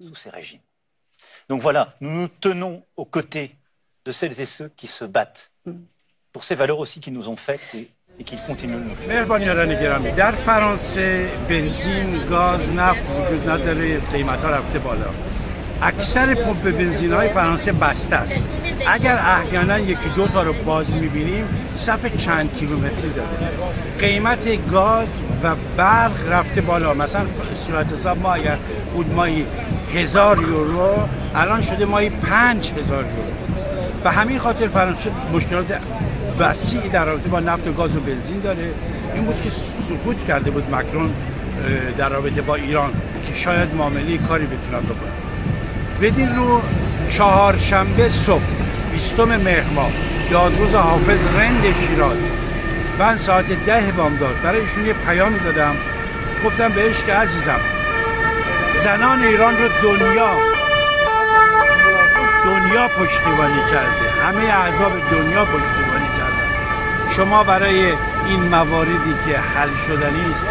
sous ces régimes. Donc voilà, nous nous tenons aux côtés de celles et ceux qui se battent pour ces valeurs aussi qui nous ont faites et, qui continuent de nous faire. اکثر پمپ بنزین های فرانسه بسته است. اگر احیانا یکی دو تا رو باز می‌بینیم صف چند کیلومتری داره. قیمت گاز و برق رفته بالا. مثلا صورت حساب ما اگر بود مایی هزار یورو الان شده مایی پنج هزار یورو. به همین خاطر فرانسه مشکلات وسیعی در رابطه با نفت و گاز و بنزین داره. این بود که سکوت کرده بود مکرون در رابطه با ایران که شاید معامله کاری بتونن بکنن. بدین رو چهارشنبه صبح بیستم مهر یادروز حافظ رند شیراز. من ساعت ده بامداد برای ایشون یه پیامی دادم. گفتم بهش که عزیزم زنان ایران رو دنیا دنیا پشتیبانی کرده. همه اعضاب دنیا پشتیبانی کردن. شما برای این مواردی که حل شدنی است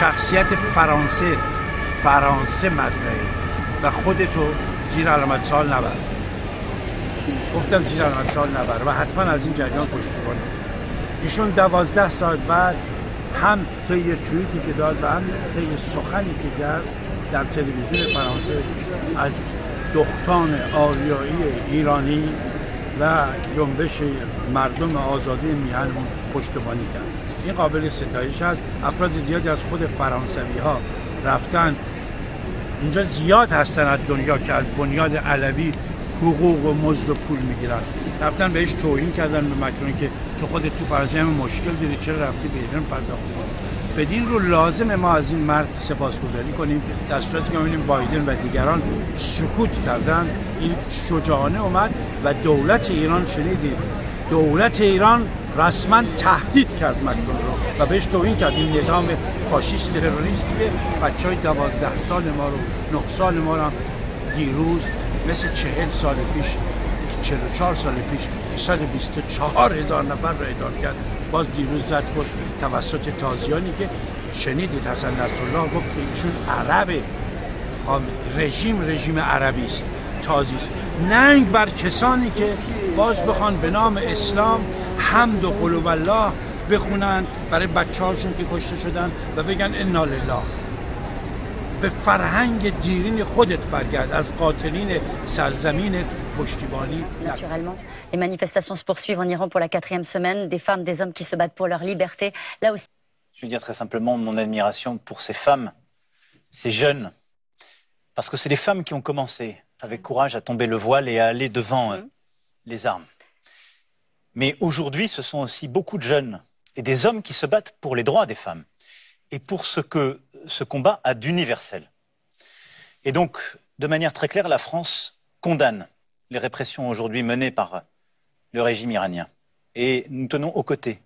شخصیت فرانسه فرانسه مطرحه. و خودتو زیر علامت سال نبر. گفتم زیر علامت سال نبر و حتما از این جریان پشتیبانی ایشون دوازده ساعت بعد هم طی توییتی که داد و هم طی سخنی که کرد در تلویزیون فرانسه از دختان آریایی ایرانی و جنبش مردم آزادی میهنمون پشتیبانی کرد. این قابل ستایش است. افراد زیادی از خود فرانسوی ها رفتن اینجا زیاد هستن از دنیا که از بنیاد علوی حقوق و مزد و پول می‌گیرن. رفتن بهش توهین کردن به مکرون که تو خودت تو همه مشکل دیدی چرا رفتی به ایران پرداخت بدین رو لازم ما از این مرد سپاسگزاری کنیم در صورتی که می‌بینیم بایدن و دیگران سکوت کردن. این شجاعانه اومد و دولت ایران شنیدید. دولت ایران رسما تهدید کرد مکرون رو و بهش توهین کرد. این نظام فاشیست تروریستی که بچه های دوازده سال ما رو نه سال ما رو دیروز مثل چهل سال پیش 44 سال پیش 124 هزار نفر را اعدام کرد. باز دیروز زد کش توسط تازیانی که شنیدید حسن نصرالله گفت که ایشون عربه رژیم رژیم عربی است تازی است. ننگ بر کسانی که باز بخوان به نام اسلام حمد و قل الله بخونن برای بچه هاشون که کشته شدن و بگن انا لله به فرهنگ دیرین خودت برگرد از قاتلین سرزمینت پشتیبانی نکن Naturellement, les manifestations se poursuivent en Iran pour la quatrième semaine. Des femmes, des hommes qui se battent pour leur liberté. Là aussi, Je veux dire très simplement mon admiration pour ces femmes, ces jeunes, parce que c'est des femmes qui ont commencé avec courage à tomber le voile et à aller devant euh, Mhm. les armes. Mais aujourd'hui, ce sont aussi beaucoup de jeunes et des hommes qui se battent pour les droits des femmes et pour ce que ce combat a d'universel. Et donc, de manière très claire, la France condamne les répressions aujourd'hui menées par le régime iranien. Et nous tenons aux côtés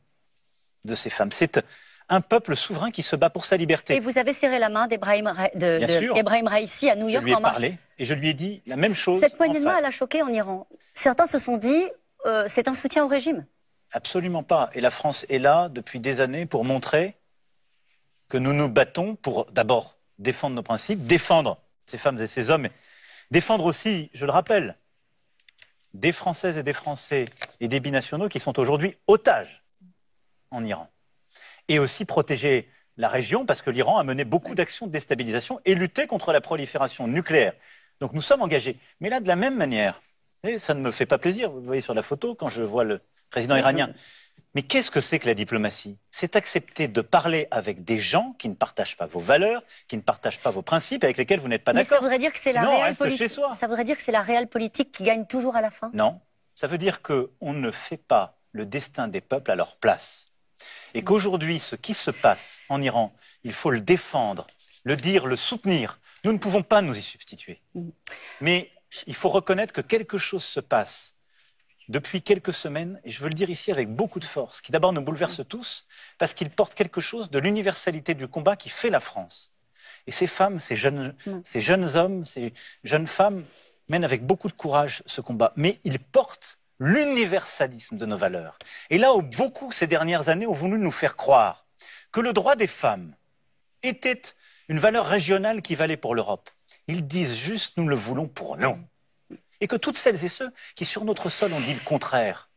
de ces femmes. C'est un peuple souverain qui se bat pour sa liberté. et vous avez serré la main d'Ebrahim Ra- de, de Raisi à New Je York lui ai en parlé et je lui ai dit la même chose. Cette poignée de main, elle a choqué en Iran. Certains se sont dit, euh, c'est un soutien au régime. Absolument pas. Et la France est là depuis des années pour montrer que nous nous battons pour d'abord défendre nos principes, défendre ces femmes et ces hommes, défendre aussi, je le rappelle, des Françaises et des Français et des binationaux qui sont aujourd'hui otages en Iran. Et aussi protéger la région parce que l'Iran a mené beaucoup d'actions de déstabilisation et lutté contre la prolifération nucléaire. Donc nous sommes engagés. Mais là, de la même manière, et ça ne me fait pas plaisir, vous voyez sur la photo, quand je vois le président iranien. Mais qu'est-ce que c'est que la diplomatie? C'est accepter de parler avec des gens qui ne partagent pas vos valeurs, qui ne partagent pas vos principes, avec lesquels vous n'êtes pas Mais ça d'accord. voudrait dire que c'est la on réelle politique. Ça voudrait dire que c'est la réelle politique qui gagne toujours à la fin? Non, ça veut dire qu'on ne fait pas le destin des peuples à leur place. Et qu'aujourd'hui, ce qui se passe en Iran, il faut le défendre, le dire, le soutenir. Nous ne pouvons pas nous y substituer. Mm. Mais il faut reconnaître que quelque chose se passe depuis quelques semaines, et je veux le dire ici avec beaucoup de force, qui d'abord nous bouleverse tous, parce qu'il porte quelque chose de l'universalité du combat qui fait la France. Et ces femmes, ces jeunes, Mm. ces jeunes hommes, ces jeunes femmes mènent avec beaucoup de courage ce combat. Mais ils portent l'universalisme de nos valeurs. Et là où beaucoup ces dernières années ont voulu nous faire croire que le droit des femmes était une valeur régionale qui valait pour l'Europe, Ils disent juste nous le voulons pour nous. Et que toutes celles et ceux qui sur notre sol ont dit le contraire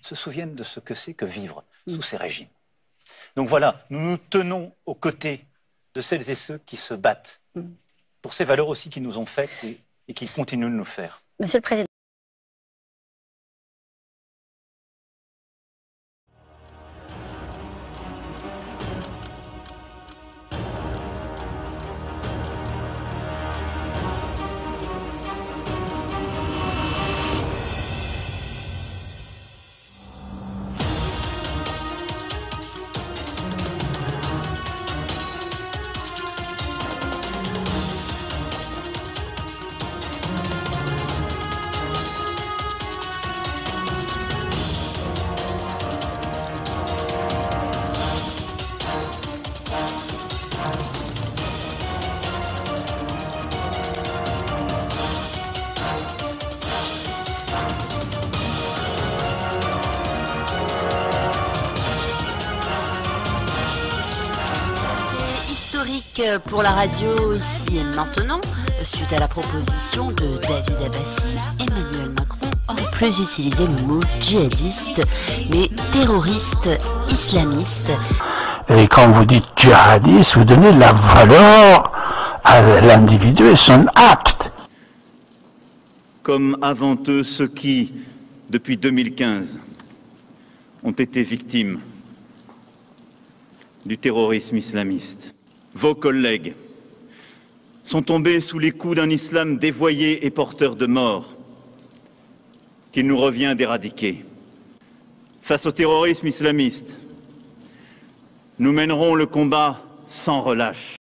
se souviennent de ce que c'est que vivre sous ces régimes. Donc voilà, nous nous tenons aux côtés de celles et ceux qui se battent pour ces valeurs aussi qui nous ont faites et, et qui continuent de nous faire. Monsieur le Président. Pour la radio ici et maintenant, suite à la proposition de David Abbassi, Emmanuel Macron aurait plus utilisé le mot djihadiste, mais terroriste islamiste. Et quand vous dites djihadiste, vous donnez la valeur à l'individu et son acte. Comme avant eux ceux qui, depuis 2015, ont été victimes du terrorisme islamiste. Vos collègues sont tombés sous les coups d'un islam dévoyé et porteur de mort qu'il nous revient d'éradiquer. Face au terrorisme islamiste, nous mènerons le combat sans relâche.